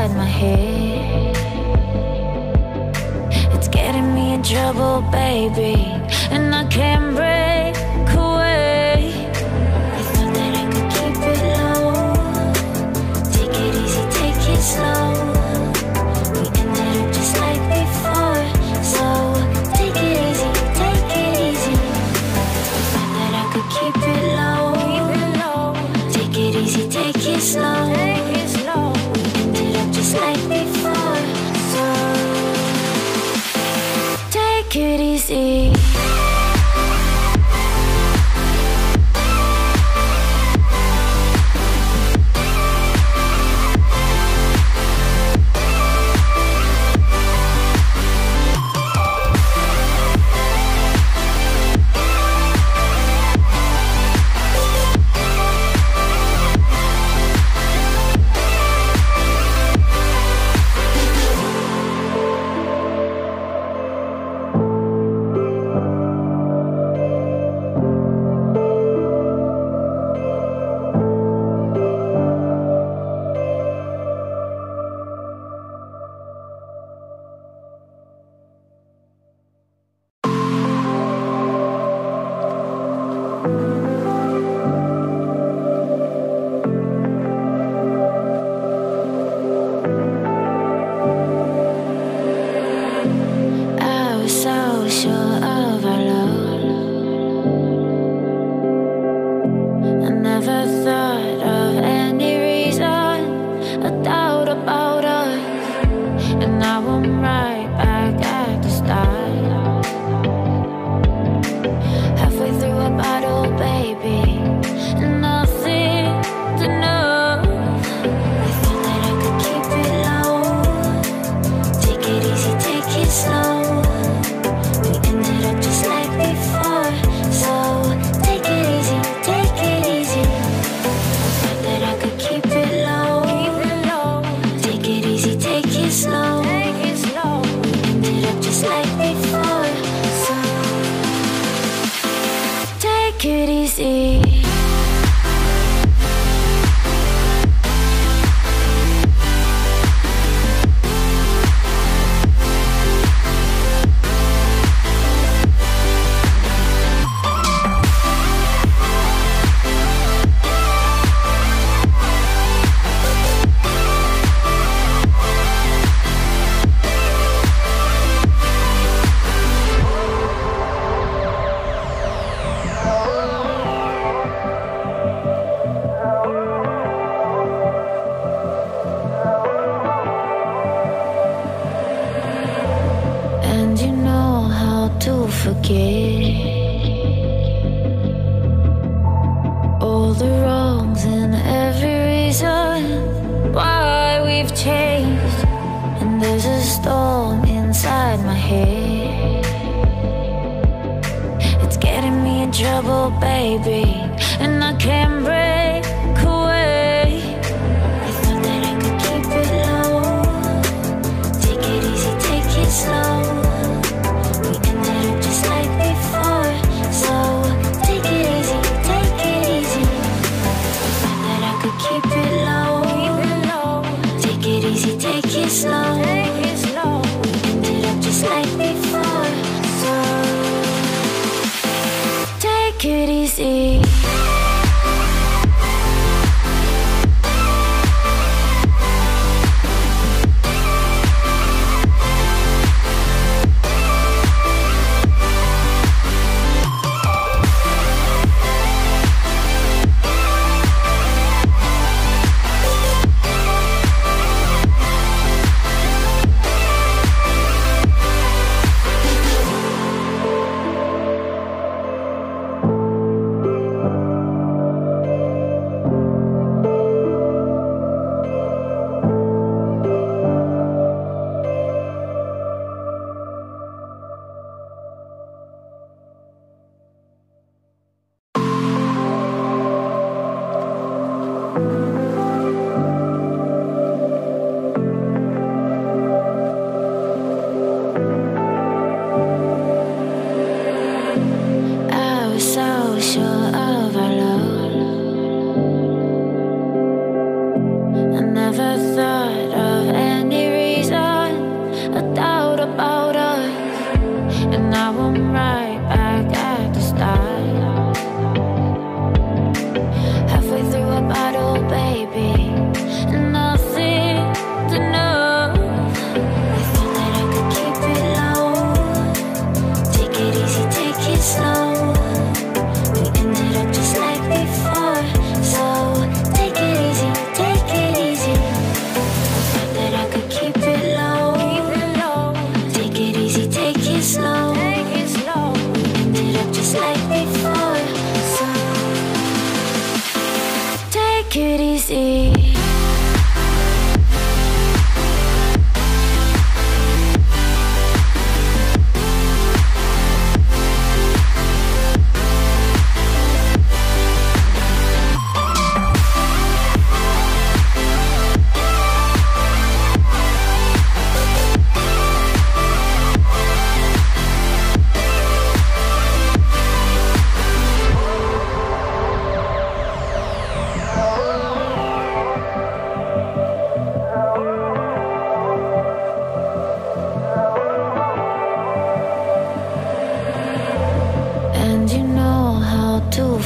inside my head. It's getting me in trouble, baby, and I can't breathe. easy about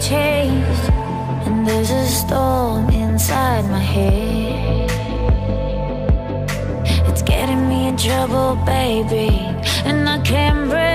Changed, and there's a storm inside my head. It's getting me in trouble, baby, and I can't breathe.